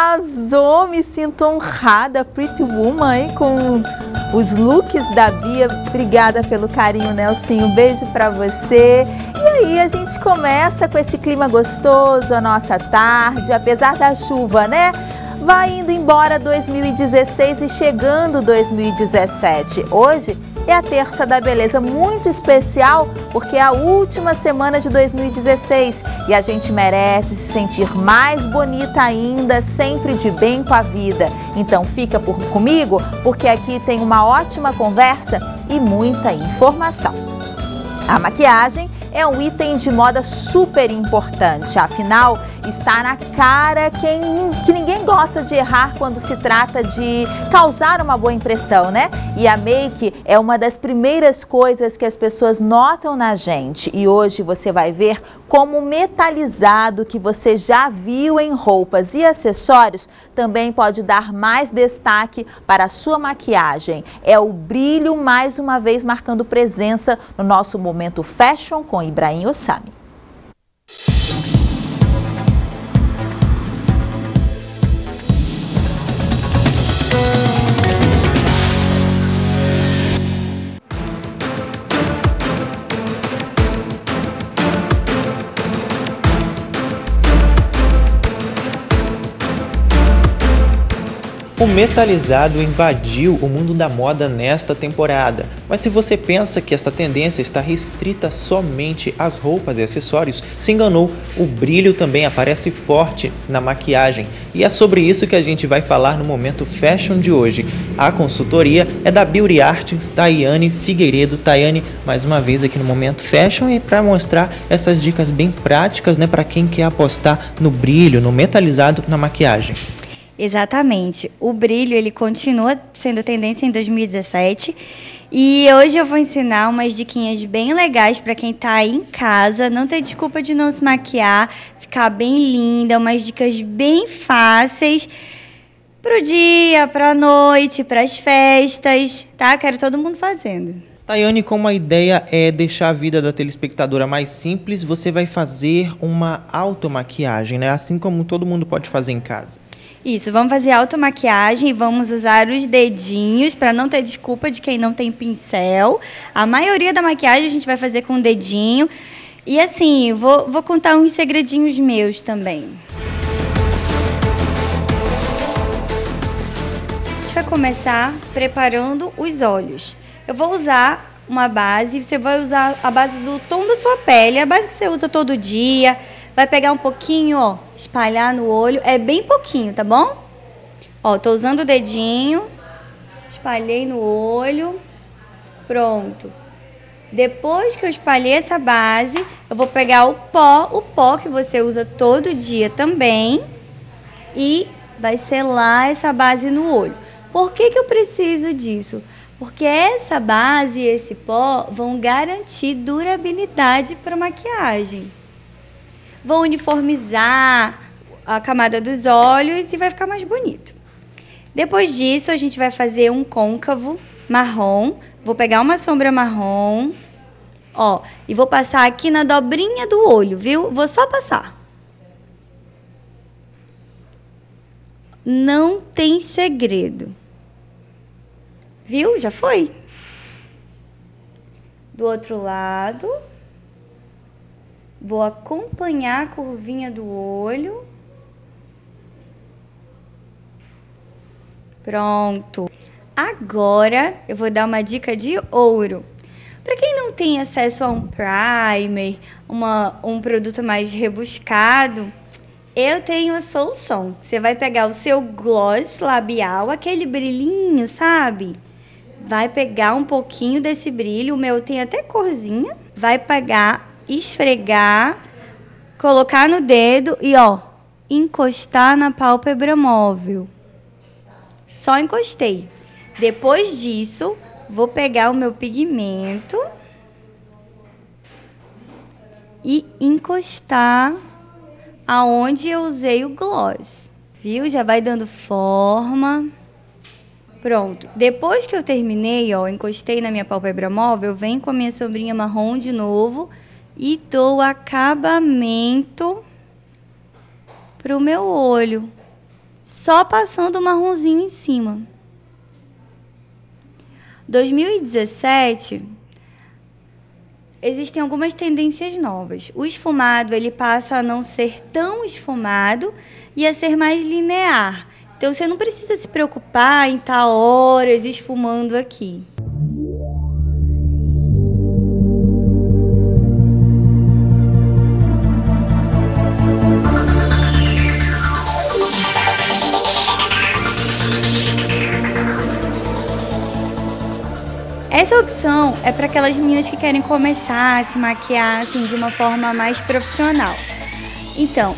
arrasou. Me sinto honrada, Pretty Woman, hein, com os looks da Bia. Obrigada pelo carinho, Nelsinho. Um beijo pra você. E aí, a gente começa com esse clima gostoso, a nossa tarde, apesar da chuva, né? Vai indo embora 2016 e chegando 2017. Hoje é a terça da beleza, muito especial porque é a última semana de 2016 e a gente merece se sentir mais bonita ainda, sempre de bem com a vida. Então fica por comigo porque aqui tem uma ótima conversa e muita informação. A maquiagem é um item de moda super importante, afinal, está na cara quem, que ninguém gosta de errar quando se trata de causar uma boa impressão, né? E a make é uma das primeiras coisas que as pessoas notam na gente. E hoje você vai ver como metalizado que você já viu em roupas e acessórios também pode dar mais destaque para a sua maquiagem. É o brilho mais uma vez marcando presença no nosso momento fashion com Ibrahim Ossami. O metalizado invadiu o mundo da moda nesta temporada, mas se você pensa que esta tendência está restrita somente às roupas e acessórios, se enganou. O brilho também aparece forte na maquiagem e é sobre isso que a gente vai falar no momento fashion de hoje. A consultoria é da Beauty Arts Tayane Figueiredo. Tayane, mais uma vez aqui no momento fashion e para mostrar essas dicas bem práticas, né, para quem quer apostar no brilho, no metalizado na maquiagem. Exatamente. O brilho ele continua sendo tendência em 2017 e hoje eu vou ensinar umas diquinhas bem legais para quem está aí em casa, não ter desculpa de não se maquiar, ficar bem linda, umas dicas bem fáceis pro dia, pra noite, para as festas, tá? Quero todo mundo fazendo. Tayane, como a ideia é deixar a vida da telespectadora mais simples, você vai fazer uma automaquiagem, né? Assim como todo mundo pode fazer em casa. Isso, vamos fazer automaquiagem e vamos usar os dedinhos para não ter desculpa de quem não tem pincel. A maioria da maquiagem a gente vai fazer com o dedinho. E assim, vou, vou contar uns segredinhos meus também. A gente vai começar preparando os olhos. Eu vou usar uma base, você vai usar a base do tom da sua pele, a base que você usa todo dia Vai pegar um pouquinho, ó, espalhar no olho. É bem pouquinho, tá bom? Ó, tô usando o dedinho. Espalhei no olho. Pronto. Depois que eu espalhei essa base, eu vou pegar o pó, o pó que você usa todo dia também, e vai selar essa base no olho. Por que, que eu preciso disso? Porque essa base e esse pó vão garantir durabilidade para maquiagem vão uniformizar a camada dos olhos e vai ficar mais bonito. Depois disso, a gente vai fazer um côncavo marrom. Vou pegar uma sombra marrom, ó, e vou passar aqui na dobrinha do olho, viu? Vou só passar. Não tem segredo. Viu? Já foi? Do outro lado. Vou acompanhar a curvinha do olho. Pronto. Agora eu vou dar uma dica de ouro. Para quem não tem acesso a um primer, uma, um produto mais rebuscado, eu tenho a solução. Você vai pegar o seu gloss labial, aquele brilhinho, sabe? Vai pegar um pouquinho desse brilho, o meu tem até corzinha. Vai pegar esfregar colocar no dedo e, ó, encostar na pálpebra móvel. Só encostei. Depois disso, vou pegar o meu pigmento e encostar aonde eu usei o gloss. Viu? Já vai dando forma. Pronto. Depois que eu terminei, ó, encostei na minha pálpebra móvel, venho com a minha sombrinha marrom de novo e dou acabamento pro meu olho. Só passando o marronzinho em cima. 2017 existem algumas tendências novas. O esfumado ele passa a não ser tão esfumado e a ser mais linear. Então você não precisa se preocupar em estar horas esfumando aqui. Essa opção é para aquelas meninas que querem começar a se maquiar assim, de uma forma mais profissional. Então,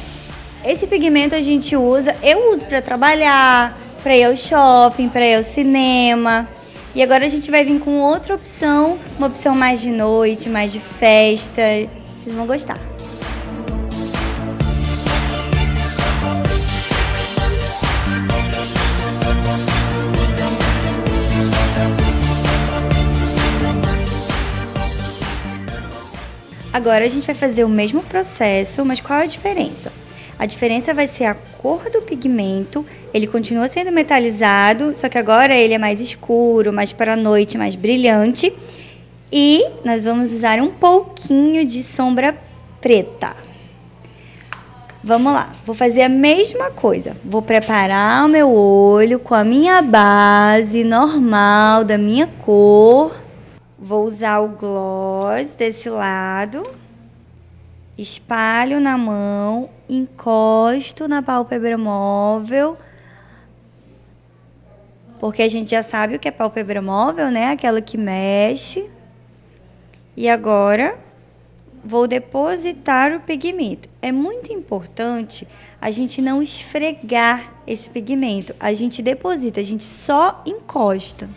esse pigmento a gente usa, eu uso para trabalhar, para ir ao shopping, para ir ao cinema. E agora a gente vai vir com outra opção, uma opção mais de noite, mais de festa. Vocês vão gostar. Agora a gente vai fazer o mesmo processo, mas qual a diferença? A diferença vai ser a cor do pigmento. Ele continua sendo metalizado, só que agora ele é mais escuro, mais para a noite, mais brilhante. E nós vamos usar um pouquinho de sombra preta. Vamos lá, vou fazer a mesma coisa. Vou preparar o meu olho com a minha base normal, da minha cor. Vou usar o gloss desse lado. Espalho na mão, encosto na pálpebra móvel. Porque a gente já sabe o que é pálpebra móvel, né? Aquela que mexe. E agora vou depositar o pigmento. É muito importante a gente não esfregar esse pigmento. A gente deposita, a gente só encosta.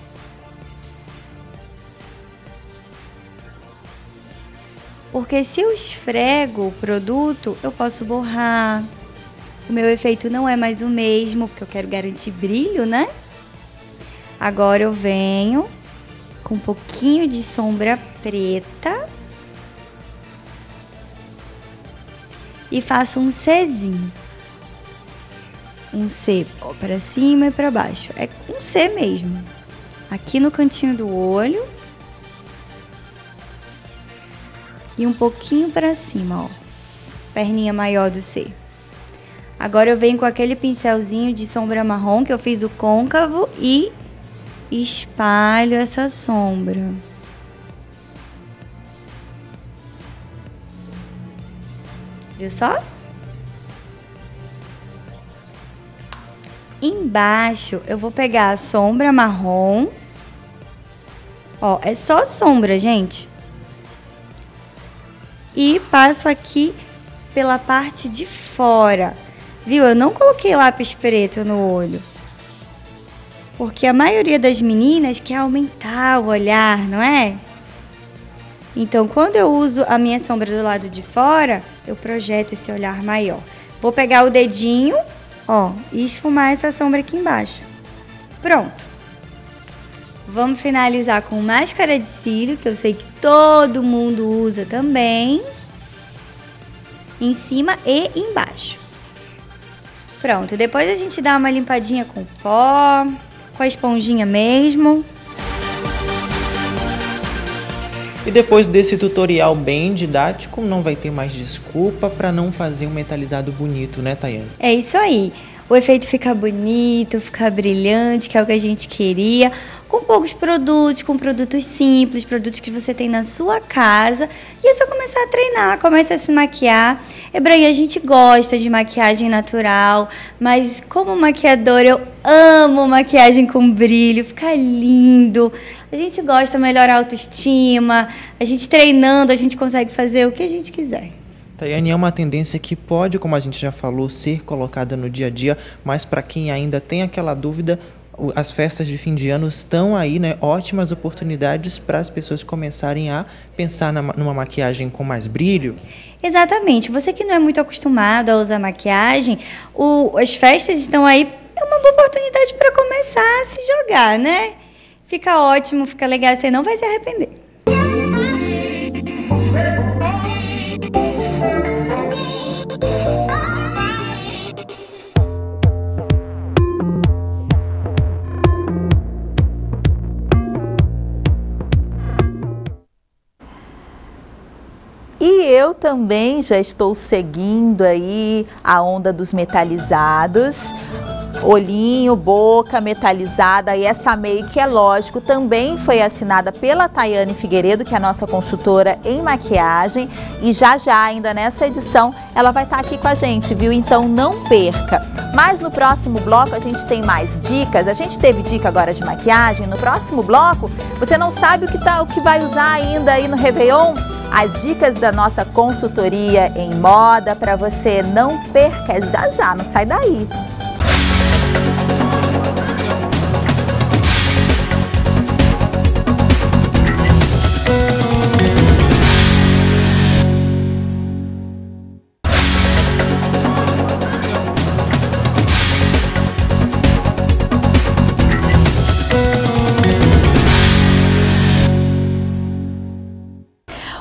Porque se eu esfrego o produto, eu posso borrar. O meu efeito não é mais o mesmo, porque eu quero garantir brilho, né? Agora eu venho com um pouquinho de sombra preta e faço um Czinho. Um C para cima e para baixo. É um C mesmo. Aqui no cantinho do olho e um pouquinho para cima, ó. Perninha maior do C. Agora eu venho com aquele pincelzinho de sombra marrom que eu fiz o côncavo e espalho essa sombra. Viu só? Embaixo eu vou pegar a sombra marrom. Ó, é só sombra, gente e passo aqui pela parte de fora. Viu? Eu não coloquei lápis preto no olho. Porque a maioria das meninas quer aumentar o olhar, não é? Então, quando eu uso a minha sombra do lado de fora, eu projeto esse olhar maior. Vou pegar o dedinho, ó, e esfumar essa sombra aqui embaixo. Pronto. Vamos finalizar com máscara de cílio, que eu sei que todo mundo usa também. Em cima e embaixo. Pronto, depois a gente dá uma limpadinha com pó, com a esponjinha mesmo. E depois desse tutorial bem didático, não vai ter mais desculpa para não fazer um metalizado bonito, né, Tayane? É isso aí o efeito fica bonito, fica brilhante, que é o que a gente queria, com poucos produtos, com produtos simples, produtos que você tem na sua casa. E é só começar a treinar, começa a se maquiar. Hebraí, a gente gosta de maquiagem natural, mas como maquiadora eu amo maquiagem com brilho, fica lindo. A gente gosta de melhorar a autoestima, a gente treinando, a gente consegue fazer o que a gente quiser. Tayane, é uma tendência que pode, como a gente já falou, ser colocada no dia a dia, mas para quem ainda tem aquela dúvida, as festas de fim de ano estão aí, né? Ótimas oportunidades para as pessoas começarem a pensar na, numa maquiagem com mais brilho. Exatamente. Você que não é muito acostumado a usar maquiagem, o, as festas estão aí. É uma boa oportunidade para começar a se jogar, né? Fica ótimo, fica legal. Você não vai se arrepender. Eu também já estou seguindo aí a onda dos metalizados. Olhinho, boca metalizada e essa make, é lógico, também foi assinada pela Tayane Figueiredo, que é a nossa consultora em maquiagem. E já já, ainda nessa edição, ela vai estar aqui com a gente, viu? Então não perca. Mas no próximo bloco a gente tem mais dicas. A gente teve dica agora de maquiagem. No próximo bloco, você não sabe o que, tá, o que vai usar ainda aí no Réveillon? as dicas da nossa consultoria em moda para você não perca já já, não sai daí.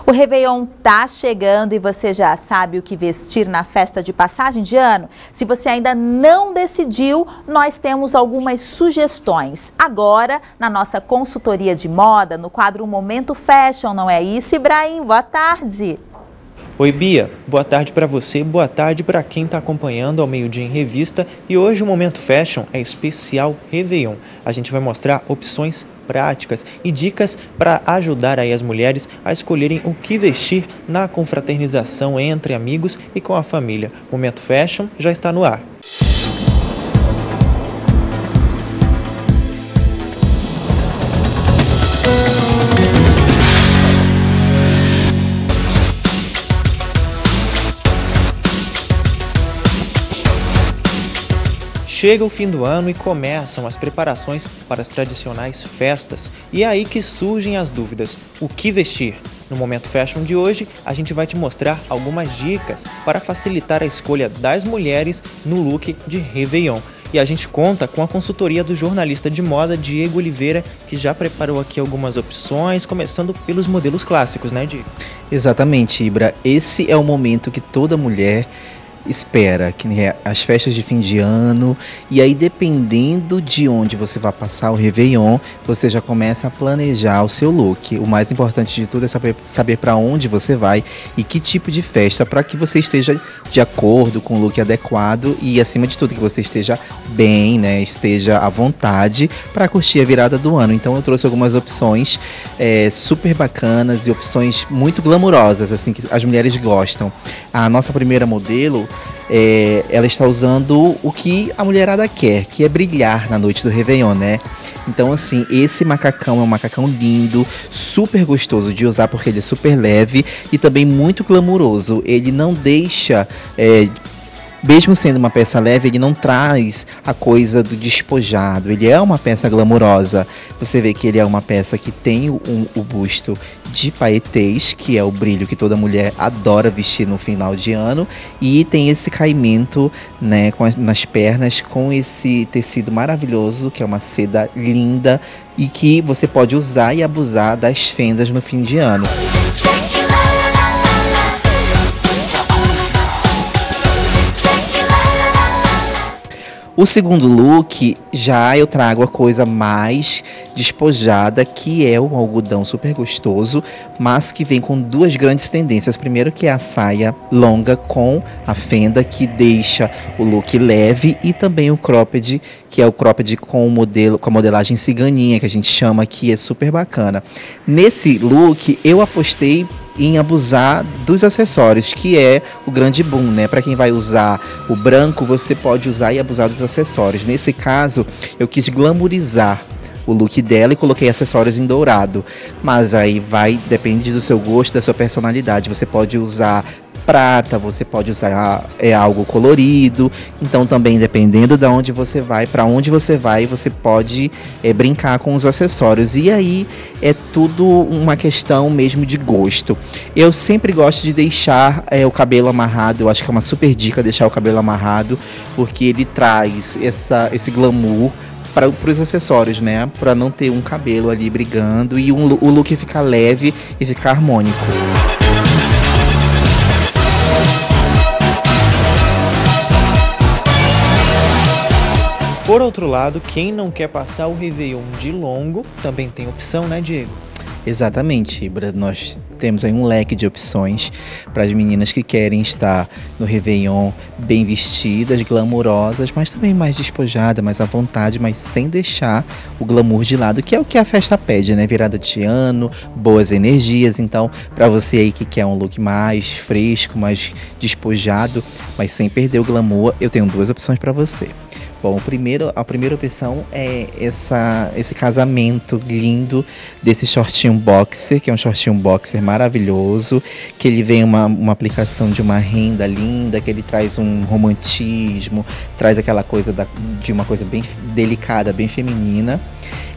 O Réveillon tá chegando e você já sabe o que vestir na festa de passagem de ano? Se você ainda não decidiu, nós temos algumas sugestões. Agora, na nossa consultoria de moda, no quadro Momento Fashion, não é isso, Ibrahim? Boa tarde. Oi Bia, boa tarde para você, boa tarde para quem está acompanhando ao meio-dia em revista e hoje o Momento Fashion é especial Réveillon. A gente vai mostrar opções práticas e dicas para ajudar aí as mulheres a escolherem o que vestir na confraternização entre amigos e com a família. Momento Fashion já está no ar. Chega o fim do ano e começam as preparações para as tradicionais festas. E é aí que surgem as dúvidas: o que vestir? No Momento Fashion de hoje, a gente vai te mostrar algumas dicas para facilitar a escolha das mulheres no look de Réveillon. E a gente conta com a consultoria do jornalista de moda Diego Oliveira, que já preparou aqui algumas opções, começando pelos modelos clássicos, né, Diego? Exatamente, Ibra. Esse é o momento que toda mulher espera, que é as festas de fim de ano, e aí dependendo de onde você vai passar o Réveillon, você já começa a planejar o seu look. O mais importante de tudo é saber, saber para onde você vai e que tipo de festa, para que você esteja de acordo com o look adequado e, acima de tudo, que você esteja bem, né, esteja à vontade para curtir a virada do ano. Então eu trouxe algumas opções é, super bacanas e opções muito glamurosas, assim, que as mulheres gostam. A nossa primeira modelo é, ela está usando o que a mulherada quer, que é brilhar na noite do Réveillon, né? Então, assim, esse macacão é um macacão lindo, super gostoso de usar porque ele é super leve e também muito glamouroso. Ele não deixa é, mesmo sendo uma peça leve, ele não traz a coisa do despojado. Ele é uma peça glamourosa. Você vê que ele é uma peça que tem o, o busto de paetês, que é o brilho que toda mulher adora vestir no final de ano, e tem esse caimento né, as, nas pernas com esse tecido maravilhoso, que é uma seda linda e que você pode usar e abusar das fendas no fim de ano. O segundo look, já eu trago a coisa mais despojada, que é o algodão super gostoso, mas que vem com duas grandes tendências. Primeiro que é a saia longa com a fenda, que deixa o look leve, e também o cropped, que é o cropped com o modelo, com a modelagem ciganinha, que a gente chama, que é super bacana. Nesse look, eu apostei em abusar dos acessórios, que é o grande boom, né? Para quem vai usar o branco, você pode usar e abusar dos acessórios. Nesse caso, eu quis glamourizar o look dela e coloquei acessórios em dourado. Mas aí vai, depende do seu gosto, da sua personalidade. Você pode usar prata, você pode usar é, algo colorido. Então também dependendo de onde você vai, para onde você vai, você pode é, brincar com os acessórios. E aí é tudo uma questão mesmo de gosto. Eu sempre gosto de deixar é, o cabelo amarrado. Eu acho que é uma super dica deixar o cabelo amarrado, porque ele traz essa, esse glamour para os acessórios, né? Para não ter um cabelo ali brigando e um, o look ficar leve e ficar harmônico. Por outro lado, quem não quer passar o Réveillon de longo, também tem opção, né, Diego? Exatamente, Ibra. Nós temos aí um leque de opções para as meninas que querem estar no Réveillon bem vestidas, glamourosas, mas também mais despojadas, mais à vontade, mas sem deixar o glamour de lado, que é o que a festa pede, né? Virada de ano, boas energias. Então, para você aí que quer um look mais fresco, mais despojado, mas sem perder o glamour, eu tenho duas opções para você. Bom, primeiro, a primeira opção é essa, esse casamento lindo desse shortinho boxer, que é um shortinho boxer maravilhoso, que ele vem uma, uma aplicação de uma renda linda, que ele traz um romantismo, traz aquela coisa da, de uma coisa bem delicada, bem feminina.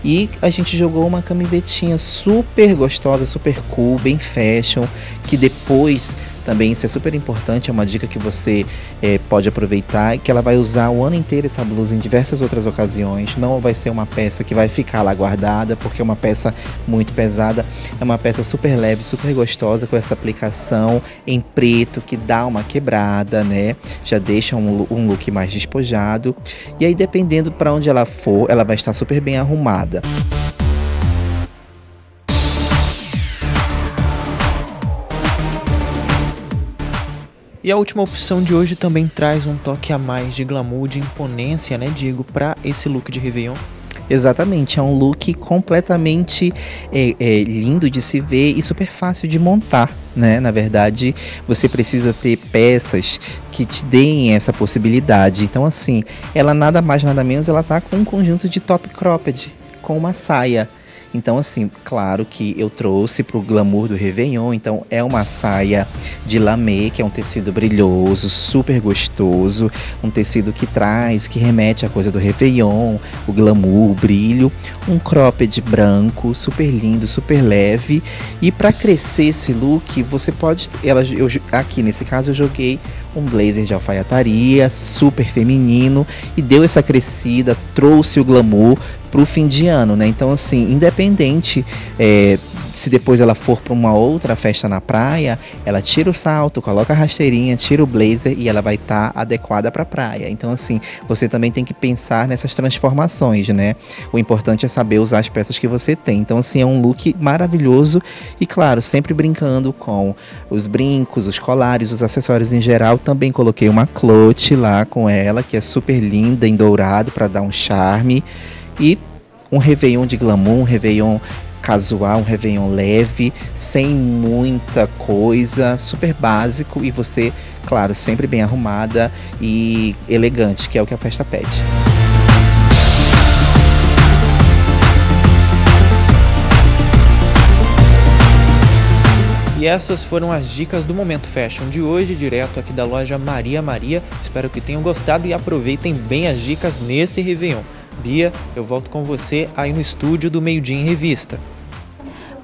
E a gente jogou uma camisetinha super gostosa, super cool, bem fashion, que depois também isso é super importante, é uma dica que você é, pode aproveitar, que ela vai usar o ano inteiro essa blusa em diversas outras ocasiões. Não vai ser uma peça que vai ficar lá guardada, porque é uma peça muito pesada. É uma peça super leve, super gostosa, com essa aplicação em preto, que dá uma quebrada, né? Já deixa um, um look mais despojado. E aí, dependendo para onde ela for, ela vai estar super bem arrumada. E a última opção de hoje também traz um toque a mais de glamour, de imponência, né, Diego, para esse look de Réveillon. Exatamente, é um look completamente é, é, lindo de se ver e super fácil de montar, né? Na verdade, você precisa ter peças que te deem essa possibilidade. Então, assim, ela nada mais nada menos, ela tá com um conjunto de top cropped, com uma saia então, assim, claro que eu trouxe para o glamour do Réveillon. Então, é uma saia de lamê, que é um tecido brilhoso, super gostoso. Um tecido que traz, que remete à coisa do Réveillon, o glamour, o brilho. Um cropped branco, super lindo, super leve. E para crescer esse look, você pode. Ela, eu, aqui nesse caso, eu joguei um blazer de alfaiataria, super feminino e deu essa crescida, trouxe o glamour para o fim de ano, né? Então, assim, independente é, se depois ela for para uma outra festa na praia, ela tira o salto, coloca a rasteirinha, tira o blazer e ela vai estar tá adequada para a praia. Então, assim, você também tem que pensar nessas transformações, né? O importante é saber usar as peças que você tem. Então, assim, é um look maravilhoso e, claro, sempre brincando com os brincos, os colares, os acessórios em geral. Também coloquei uma clote lá com ela, que é super linda em dourado para dar um charme. E um Réveillon de glamour, um Réveillon casual, um Réveillon leve, sem muita coisa, super básico e você, claro, sempre bem arrumada e elegante, que é o que a festa pede. E essas foram as dicas do Momento Fashion de hoje, direto aqui da loja Maria Maria. Espero que tenham gostado e aproveitem bem as dicas nesse Réveillon. Bia, eu volto com você aí no estúdio do Meio Dia em Revista.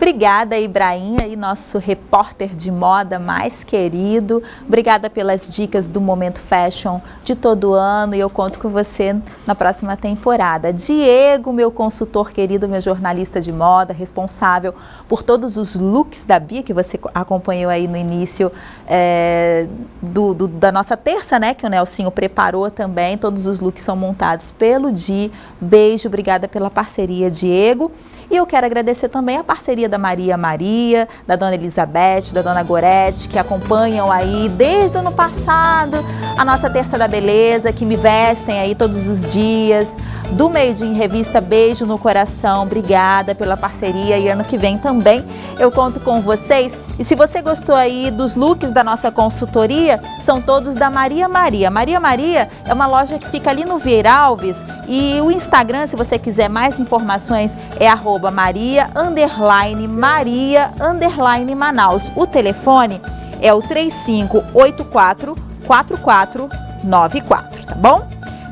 Obrigada, Ibrahim, aí, nosso repórter de moda mais querido. Obrigada pelas dicas do Momento Fashion de todo ano e eu conto com você na próxima temporada. Diego, meu consultor querido, meu jornalista de moda, responsável por todos os looks da Bia que você acompanhou aí no início é, do, do, da nossa terça, né? Que o Nelsinho preparou também. Todos os looks são montados pelo Di. Beijo, obrigada pela parceria, Diego. E eu quero agradecer também a parceria da Maria Maria, da Dona Elizabeth, da Dona Gorete, que acompanham aí desde o ano passado a nossa Terça da Beleza, que me vestem aí todos os dias. Do Dia em Revista, beijo no coração, obrigada pela parceria e ano que vem também eu conto com vocês. E se você gostou aí dos looks da nossa consultoria, são todos da Maria Maria. Maria Maria é uma loja que fica ali no Vieira Alves e o Instagram, se você quiser mais informações, é arroba maria, underline, maria, underline Manaus. O telefone é o 3584 4494, tá bom?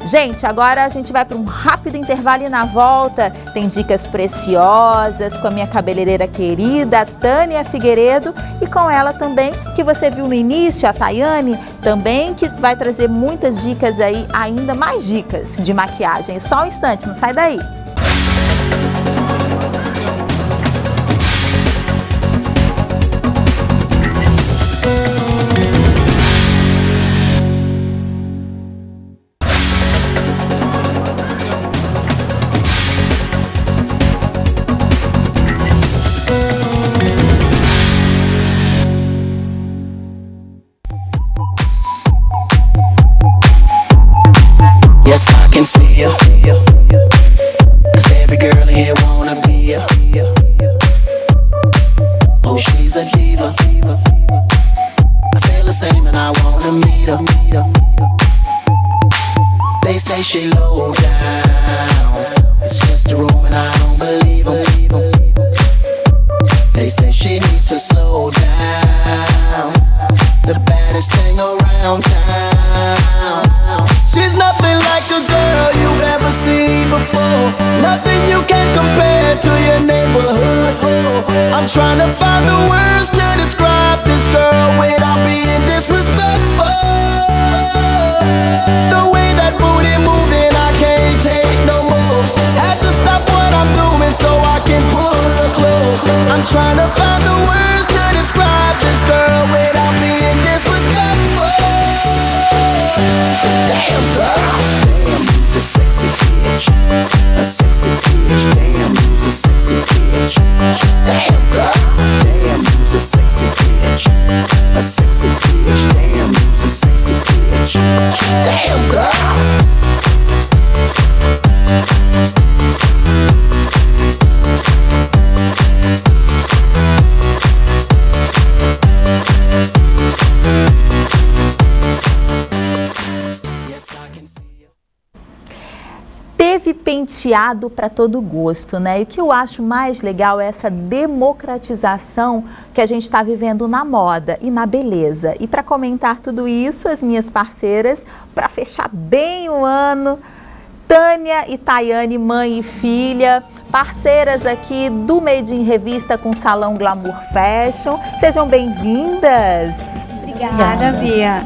Gente, agora a gente vai para um rápido intervalo e na volta tem dicas preciosas com a minha cabeleireira querida, Tânia Figueiredo, e com ela também, que você viu no início, a Tayane, também, que vai trazer muitas dicas aí, ainda mais dicas de maquiagem. Só um instante, não sai daí. They say she low down. It's just a room and I don't believe 'em. They say she needs to slow down. The baddest thing around town. She's nothing like a girl you've ever seen before. Nothing you can compare to your neighborhood. I'm trying to find the words trying to find penteado para todo gosto, né? E o que eu acho mais legal é essa democratização que a gente está vivendo na moda e na beleza. E para comentar tudo isso, as minhas parceiras, para fechar bem o ano, Tânia e Tayane, mãe e filha, parceiras aqui do Made in Revista com Salão Glamour Fashion. Sejam bem-vindas! Obrigada, Bia.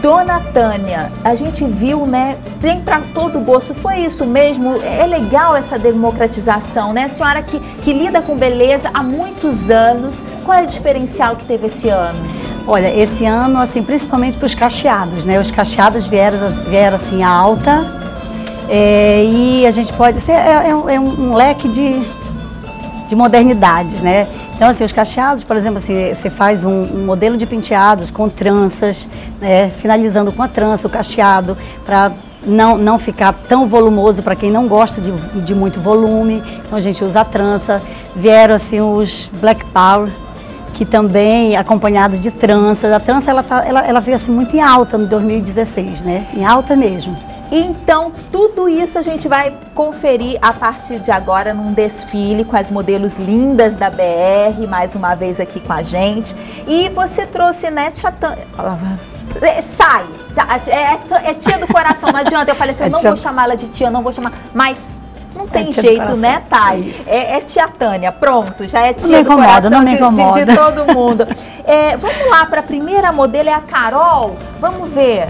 Dona Tânia, a gente viu, né? Tem para todo gosto. Foi isso mesmo? É legal essa democratização, né? A senhora que, que lida com beleza há muitos anos. Qual é o diferencial que teve esse ano? Olha, esse ano, assim, principalmente para os cacheados, né? Os cacheados vieram, vieram assim, alta. É, e a gente pode é, é um, é um leque de, de modernidades, né? Então, assim, os cacheados, por exemplo, assim, você faz um, um modelo de penteados com tranças, né? finalizando com a trança, o cacheado, para não, não ficar tão volumoso para quem não gosta de, de muito volume. Então, a gente usa a trança. Vieram, assim, os Black Power, que também acompanhados de tranças. A trança, ela, tá, ela, ela veio, assim, muito em alta no 2016, né? Em alta mesmo. Então, tudo isso a gente vai conferir a partir de agora num desfile com as modelos lindas da BR, mais uma vez aqui com a gente. E você trouxe, né, Tia Tânia? É, Sai, sa- é, é tia do coração, não adianta. Eu falei assim, eu É não tia- vou chamar ela de tia, eu não vou chamar, mas não tem tia do jeito, né, Thay? É, é tia Tânia, pronto, já é tia do incomoda, coração não me de- de, de, todo mundo. É, vamos lá para a primeira modelo, é a Carol. Vamos ver.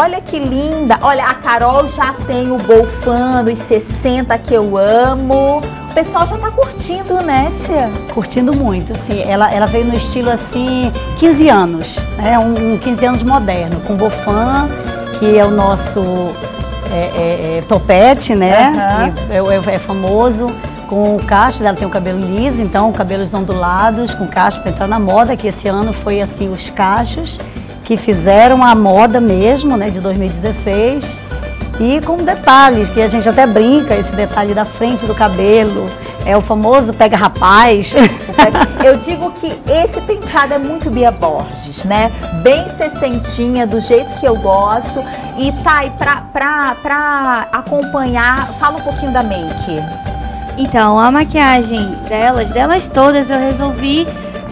Olha que linda. Olha, a Carol já tem o Golfan dos 60 que eu amo. O pessoal já tá curtindo, né, tia? curtindo muito, assim, ela, ela veio no estilo assim, 15 anos, né, um, um 15 anos moderno, com bofan, que é o nosso é, é, é, topete, né, é, é- é famoso, com o cacho, ela tem o cabelo liso, então cabelos ondulados, com cacho para entrar na moda, que esse ano foi assim, os cachos, que fizeram a moda mesmo, né, de 2016, e com detalhes, que a gente até brinca, esse detalhe da frente do cabelo, é o famoso pega rapaz. Eu digo que esse penteado é muito Bia Borges, né? Bem sessentinha, do jeito que eu gosto. E Thay, pra, pra, pra acompanhar, fala um pouquinho da make. Então, a maquiagem delas, delas todas, eu resolvi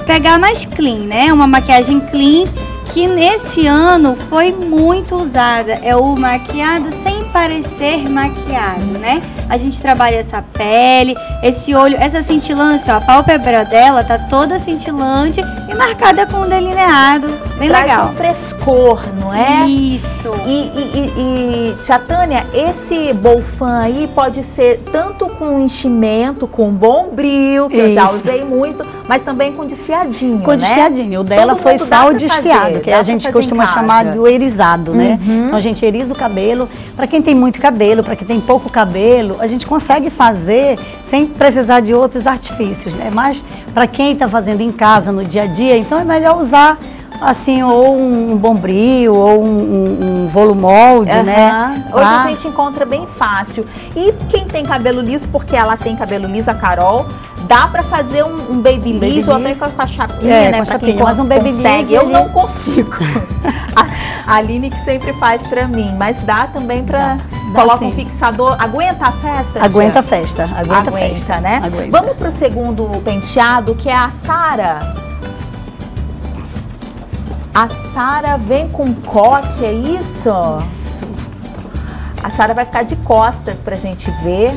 pegar mais clean, né? Uma maquiagem clean que nesse ano foi muito usada. É o maquiado sem parecer maquiado, né? A gente trabalha essa pele, esse olho, essa cintilância, ó, a pálpebra dela tá toda cintilante e marcada com um delineado. Bem Traz legal. um frescor, não é? Isso. E, e, e, e, tia Tânia, esse bolfan aí pode ser tanto com enchimento, com bom brilho, que eu já Isso. usei muito, mas também com desfiadinho, Com né? desfiadinho. O dela Todo foi sal desfiado, fazer, que dá a gente costuma chamar do erizado, né? Uhum. Então a gente eriza o cabelo. Para quem tem muito cabelo, para quem tem pouco cabelo, a gente consegue fazer sem precisar de outros artifícios, né? Mas para quem está fazendo em casa, no dia a dia, então é melhor usar assim, ou um bombril, ou um, um, um volumolde, né? Aham. Hoje Pra- a gente encontra bem fácil. E quem tem cabelo liso, porque ela tem cabelo liso, a Carol, dá pra fazer um, um baby Baby liso, ou até com a- a chapinha, É, né? a pra quem mas um baby consegue. Eu não consigo. a, a Aline que sempre faz pra mim, mas dá também pra... Dá Coloca sim. um fixador. Aguenta a festa, Aguenta a festa, aguenta, a Aguenta, festa. né? Aguenta. Vamos pro segundo penteado, que é a Sara. A Sara vem com coque, é isso? A Sara vai ficar de costas pra gente ver.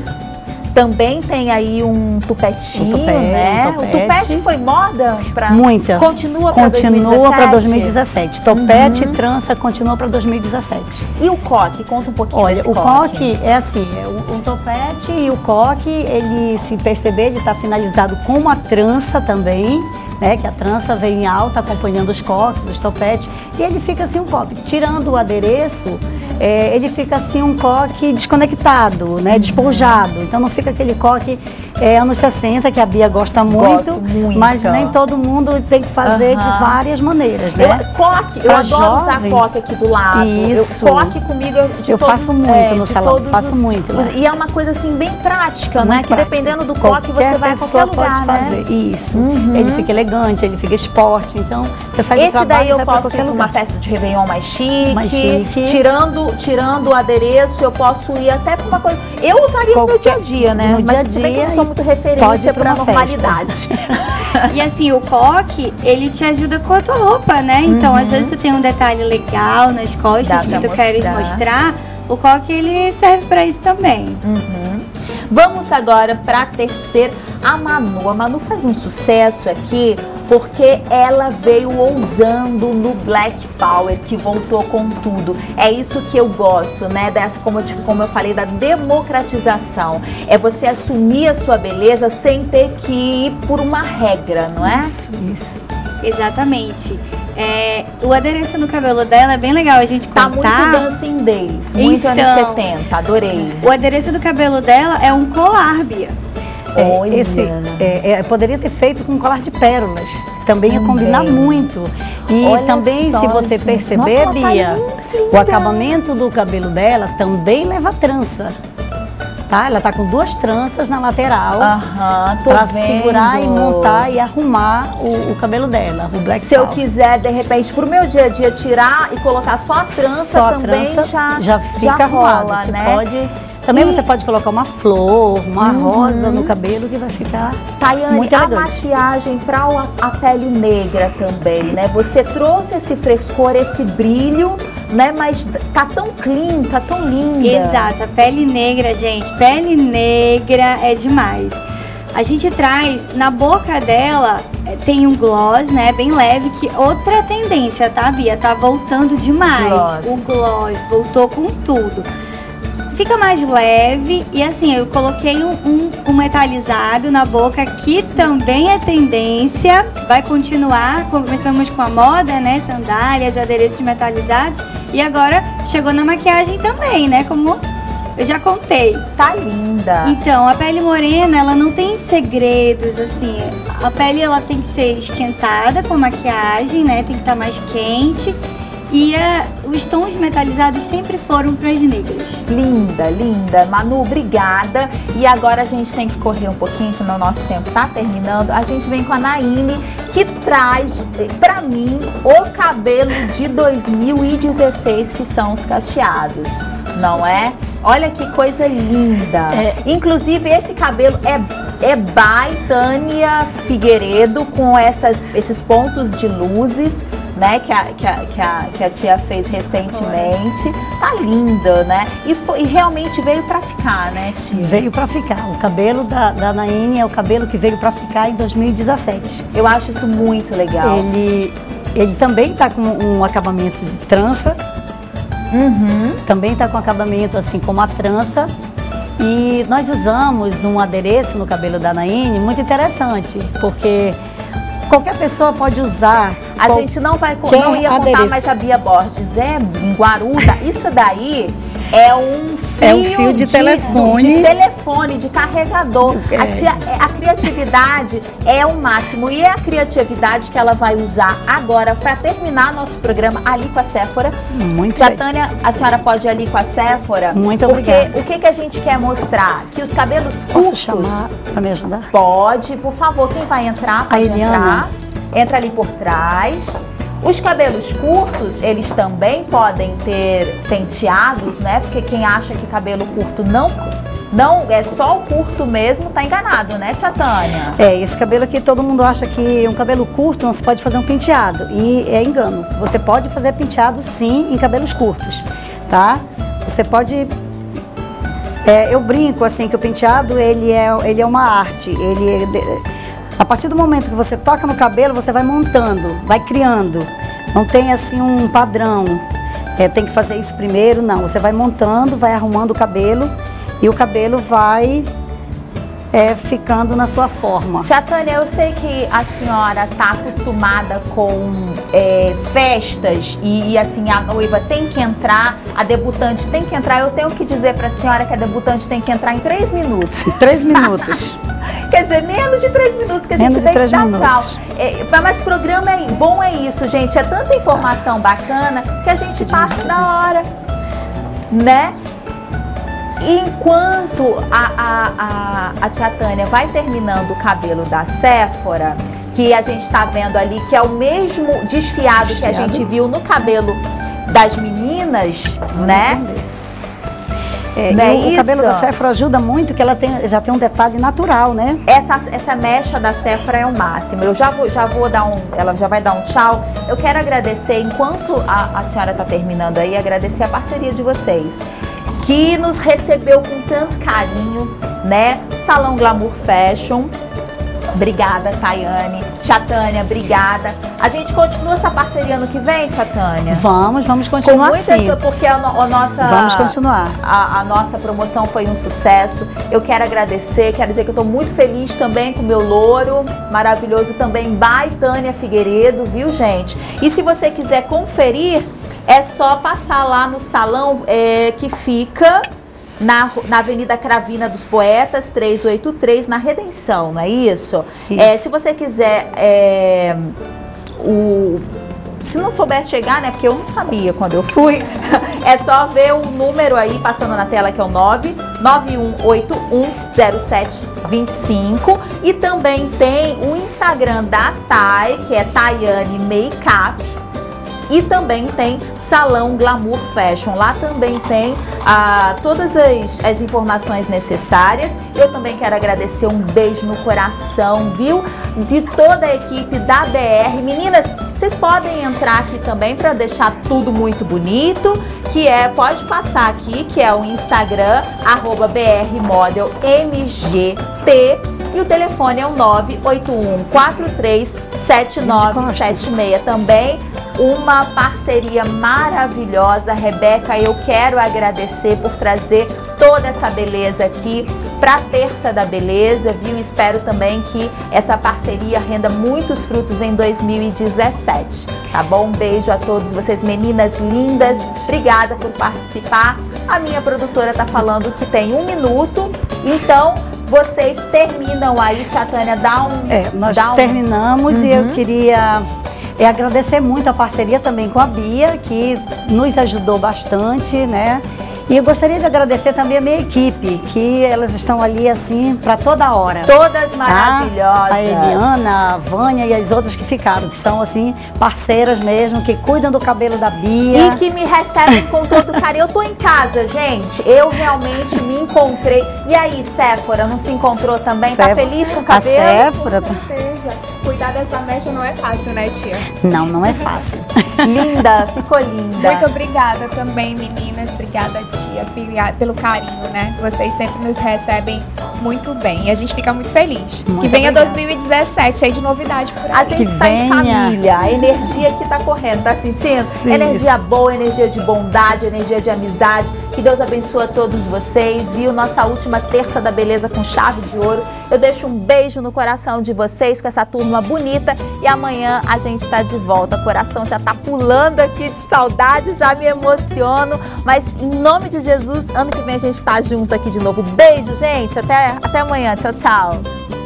Também tem aí um tupetinho, Um tupete, né? um O tupete. tupete foi moda pra Muita. Continua pra Continua para 2017? 2017. Topete Uhum. e trança continua para 2017. E o coque? Conta um pouquinho Olha, o coque é assim, é o, o topete e o coque, ele, se perceber, ele está finalizado com uma trança também, né? Que a trança vem em alta, acompanhando os coques, os topetes, e ele fica assim um coque. Tirando o adereço, é, ele fica assim um coque desconectado, né? Despojado. Então não fica aquele coque é, anos 60, que a Bia gosta muito, muito. mas nem todo mundo tem que fazer de Aham. várias maneiras, né? Eu, coque, eu Pra adoro usar jovem. coque aqui do lado. Isso. Eu, coque comigo eu, de Eu todos- faço muito é, no de salão, faço os- muito os- E é uma coisa assim bem prática, né? Muito Que dependendo do coque Qualquer você vai a qualquer lugar, pode né? fazer. Isso. Uhum. Ele fica elegante, ele fica esporte. Então, você sai do Esse trabalho daí e eu posso ir qualquer numa lugar. festa de Réveillon mais chique, Mais chique. Tirando, tirando o adereço, eu posso ir até pra uma coisa. Eu usaria no meu dia Qualquer- a dia, né? no Mas dia a se bem que eu não dia sou e muito referência pra uma normalidade. E assim, o coque, ele te ajuda com a tua roupa, né? Então, às vezes tu tem um detalhe legal nas Dá costas que pra tu queres mostrar. mostrar, o coque ele serve pra isso também. Uhum. Vamos agora para terceira, a Manu. A Manu faz um sucesso aqui porque ela veio ousando no Black Power, que voltou com tudo. É isso que eu gosto, né? Dessa, como eu, como eu falei, da democratização. É você assumir a sua beleza sem ter que ir por uma regra, não é? Isso, isso. Exatamente. É, o adereço no cabelo dela é bem legal a gente Tá muito contar. dancing days, muito anos Então. 70, adorei. o adereço do cabelo dela é um colar, Bia. É, Olha. esse, é, é, poderia ter feito com um colar de pérolas. Também ia Também. combinar muito. E Olha também, só, se você gente. perceber, Nossa, tá Bia, linda. o acabamento do cabelo dela também leva trança. Tá? Ela tá com duas tranças na lateral. Aham, tô Pra vendo. segurar e montar e arrumar o, o cabelo dela, o black Se eu power. quiser, de repente, pro meu dia a dia tirar e colocar só a trança Só a também trança já, já fica rola, Você né? pode. Também E- você pode colocar uma flor, uma Uhum. rosa no cabelo que vai ficar Tayane, muito a elegante. maquiagem para a pele negra também, né? Você trouxe esse frescor, esse brilho, né? Mas tá tão clean, tá tão linda. Exato, a pele negra, gente, pele negra é demais. A gente traz, na boca dela, eh, tem um gloss, né, bem leve, que outra tendência, tá, Bia? Tá voltando demais. Gloss. O gloss voltou com tudo. Fica mais leve e assim, eu coloquei um, um, um metalizado na boca que também é tendência. Vai continuar, começamos com a moda, né? Sandálias, adereços metalizados. E agora chegou na maquiagem também, né? Como eu já contei. Tá linda. Então, a pele morena, ela não tem segredos, assim. A pele, ela tem que ser esquentada com a maquiagem, né? Tem que estar mais quente. E eh, os tons metalizados sempre foram para as negras. Linda, linda. Manu, obrigada. E agora a gente tem que correr um pouquinho, que o nosso tempo tá terminando. A gente vem com a Naine, que traz eh, pra mim o cabelo de 2016, que são os cacheados. Não é? Olha que coisa linda. É. Inclusive, esse cabelo é é by Tânia Figueiredo com essas, esses pontos de luzes, né? Que a, que, a, que, a, que a tia fez recentemente. Tá linda, né? E, foi, e realmente veio pra ficar, né, tia? Veio pra ficar. O cabelo da, da Naine é o cabelo que veio pra ficar em 2017. Eu acho isso muito legal. Ele, ele também tá com um acabamento de trança. Uhum. Também tá com acabamento assim como a trança. E nós usamos um adereço no cabelo da Naine muito interessante, porque qualquer pessoa pode usar. A qual- gente não vai não ia contar adereço. mais a Bia Borges. É Guaruda. Isso daí é um fio, É um fio de telefone. de telefone, de carregador. A, tia- a criatividade é o máximo e é a criatividade que ela vai usar agora para terminar nosso programa ali com a Séfora. Muito Tia bem. Tânia, a senhora pode ir ali com a Séfora? Muito porque obrigada. o que, que a gente quer mostrar? Que os cabelos Posso curtos. chamar para me ajudar? Pode, por favor, quem vai entrar, pode Eliana. entrar. Entra ali por trás. Os cabelos curtos, eles também podem ter penteados, né? Porque quem acha que cabelo curto não não é só o curto mesmo, tá enganado, né, Tia Tânia? É, esse cabelo aqui todo mundo acha que um cabelo curto não se pode fazer um penteado. E é engano. Você pode fazer penteado sim em cabelos curtos, tá? Você pode. é, eu brinco assim que o penteado ele é, ele é uma arte. Ele a partir do momento que você toca no cabelo, você vai montando, vai criando. Não tem assim um padrão. É, tem que fazer isso primeiro, não. Você vai montando, vai arrumando o cabelo e o cabelo vai é, ficando na sua forma. Tia Tânia, eu sei que a senhora tá acostumada com é, festas e, e, assim a noiva tem que entrar, a debutante tem que entrar. Eu tenho que dizer pra senhora que a debutante tem que entrar em três minutos. Três minutos. Quer dizer, menos de três minutos que a gente Menos tem que dar minutos. tchau. É, mas programa é bom é isso, gente. É tanta informação bacana que a gente passa da hora, né? Enquanto a, a, a, a tia Tânia vai terminando o cabelo da Séfora, que a gente tá vendo ali, que é o mesmo desfiado, que a Desfiado. gente viu no cabelo das meninas, né? Não é e o, o cabelo da Séfora ajuda muito, que ela tem, já tem um detalhe natural, né? Essa, essa mecha da Sephora é o máximo. Eu já vou, já vou dar um. Ela já vai dar um tchau. Eu quero agradecer, enquanto a, a senhora está terminando aí, agradecer a parceria de vocês. Que nos recebeu com tanto carinho, né? Salão Glamour Fashion. Obrigada, Tayane. Tia Tânia, obrigada. A gente continua essa parceria ano que vem, Tia Tânia? Vamos, vamos Com continuar muita, assim. porque a, a nossa Vamos continuar. a, a nossa promoção foi um sucesso. Eu quero agradecer, quero dizer que eu estou muito feliz também com o meu louro, maravilhoso também, by Tânia Figueiredo, viu, gente? E se você quiser conferir, é só passar lá no salão é, que fica na, na Avenida Cravina dos Poetas, 383, na Redenção, não é isso? Isso. É, se você quiser é, o se não souber chegar, né? Porque eu não sabia quando eu fui. É só ver o número aí passando na tela que é o 991810725 e também tem o Instagram da Thay, que é Tayane Makeup. E também tem Salão Glamour Fashion. Lá também tem ah, todas as, as informações necessárias. Eu também quero agradecer um beijo no coração, viu? De toda a equipe da BR. Meninas, vocês podem entrar aqui também para deixar tudo muito bonito. Que é, pode passar aqui, que é o Instagram, arroba BRModelMGT. E o telefone é o 981 437976 também. Uma parceria maravilhosa, Rebeca. Eu quero agradecer por trazer toda essa beleza aqui para a Terça da Beleza, viu? Espero também que essa parceria renda muitos frutos em 2017, tá bom? Um beijo a todos vocês, meninas lindas. Obrigada por participar. A minha produtora tá falando que tem um minuto, então vocês terminam aí, Tia Tânia, dá um. É, nós dá um- terminamos e eu Uhum. queria é, agradecer muito a parceria também com a Bia, que nos ajudou bastante, né? E eu gostaria de agradecer também a minha equipe, que elas estão ali assim para toda hora. Todas tá? maravilhosas. A Eliana, a Vânia e as outras que ficaram, que são assim parceiras mesmo, que cuidam do cabelo da Bia. E que me recebem com todo carinho. Eu tô em casa, gente. Eu realmente me encontrei. E aí, Séfora, não se encontrou também? Tá feliz com o A cabelo? Séfora, tá- certeza. Cuidar dessa mecha não é fácil, né, tia? não, não é fácil. Linda, ficou linda. Muito obrigada também, meninas. Obrigada, tia, pelo carinho, né? Vocês sempre nos recebem muito bem. E a gente fica muito feliz. Muito que venha obrigada. 2017 aí de novidade por A aí. gente Que está em família, a energia que tá correndo, tá sentindo? Sim. Energia boa, energia de bondade, energia de amizade. Que Deus abençoe a todos vocês. Viu nossa última terça da beleza com chave de ouro. Eu deixo um beijo no coração de vocês com essa turma bonita e amanhã a gente está de volta. O coração já tá pulando aqui de saudade, já me emociono. Mas em nome de Jesus, ano que vem a gente tá junto aqui de novo. Beijo, gente. Até, até amanhã. Tchau, tchau.